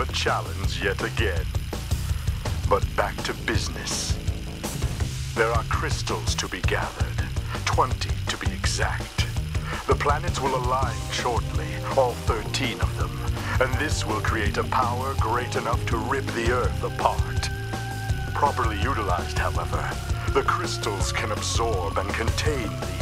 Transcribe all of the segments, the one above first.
of a challenge yet again. But back to business. There are crystals to be gathered, 20 to be exact. The planets will align shortly, all 13 of them, and this will create a power great enough to rip the Earth apart. Properly utilized, however, the crystals can absorb and contain the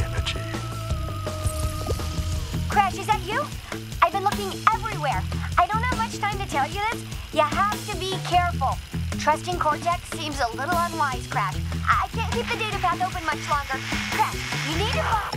tell you this. You have to be careful. Trusting Cortex seems a little unwise, Crash. I can't keep the data path open much longer. Crash, you need to...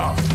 off.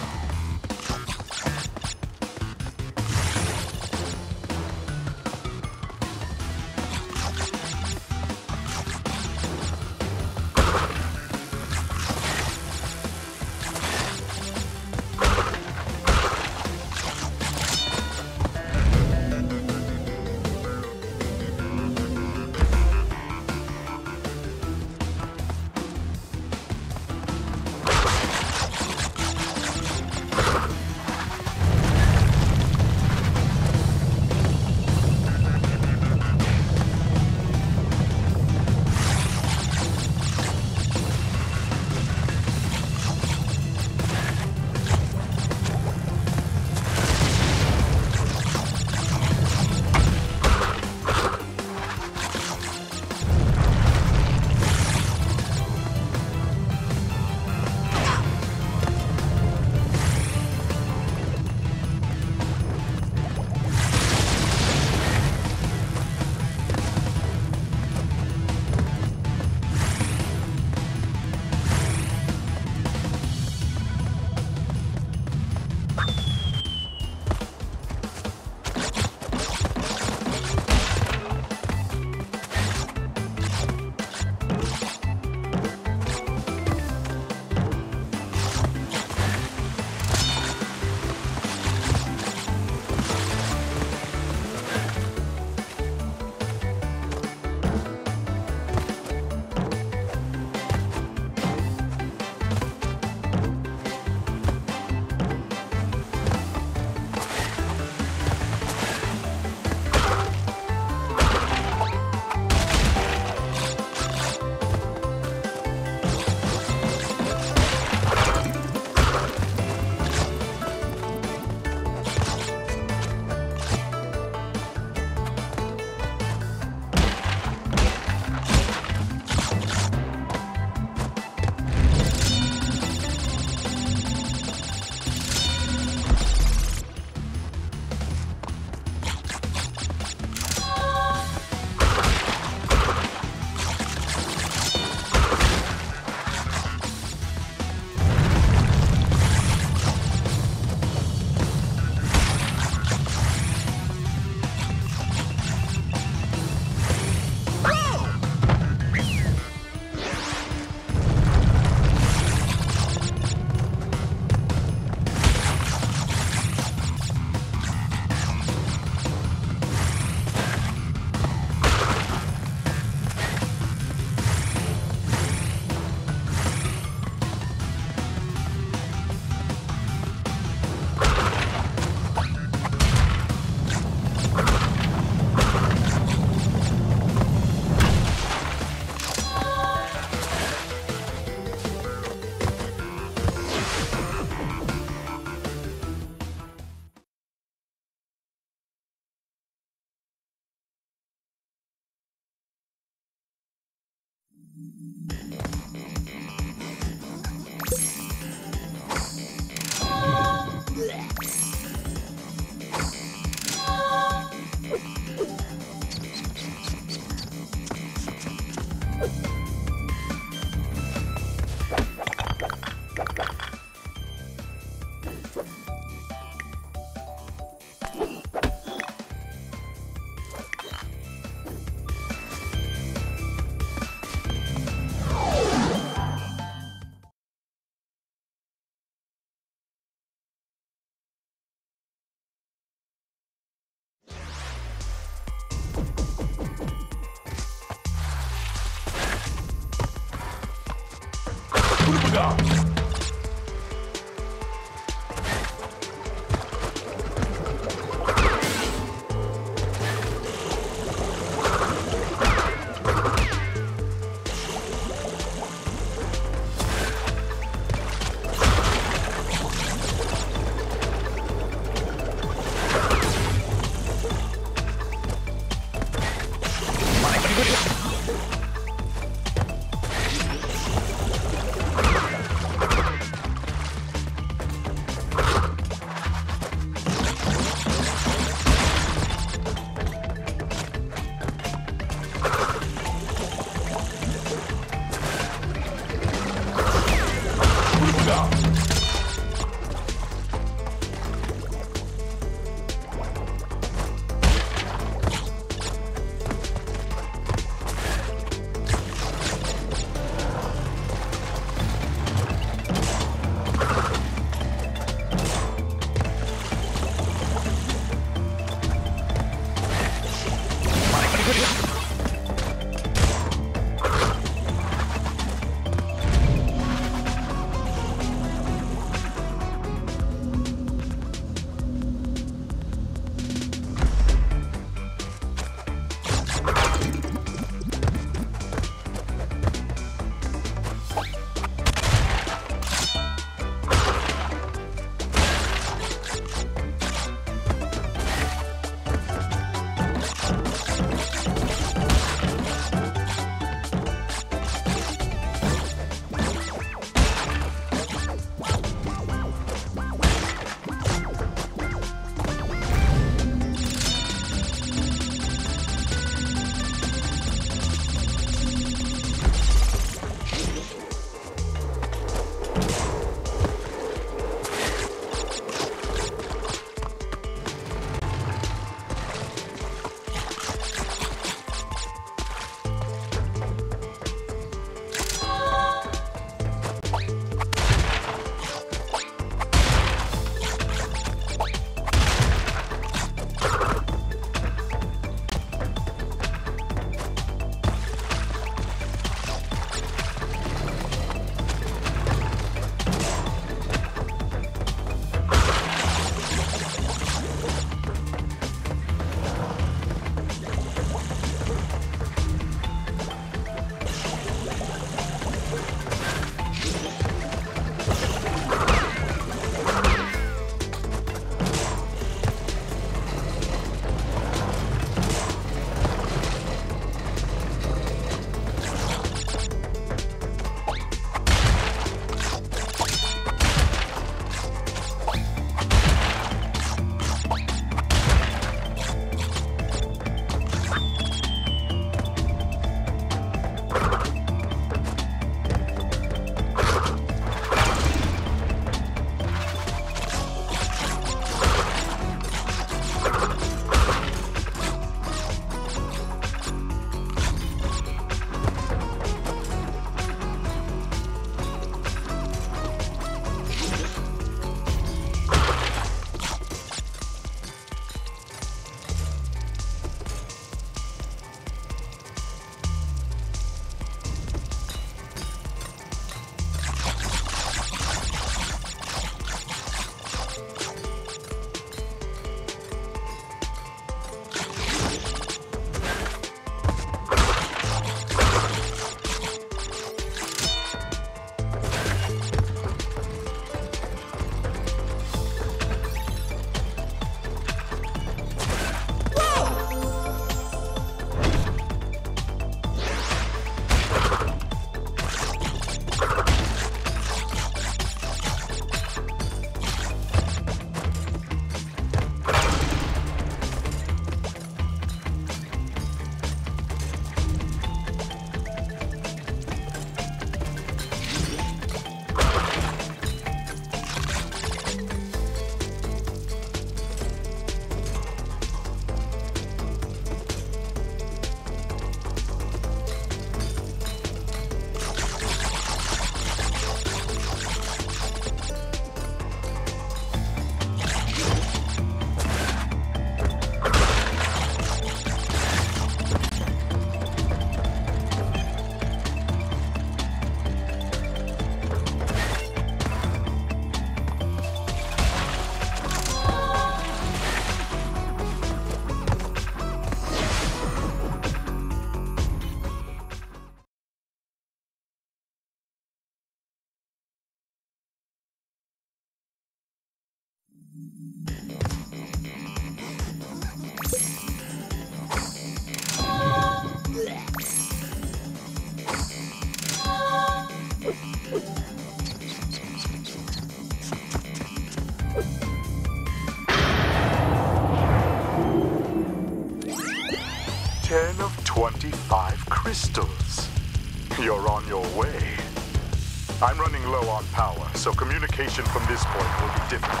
Running low on power, so communication from this point will be difficult.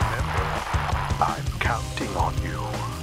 Remember, I'm counting on you.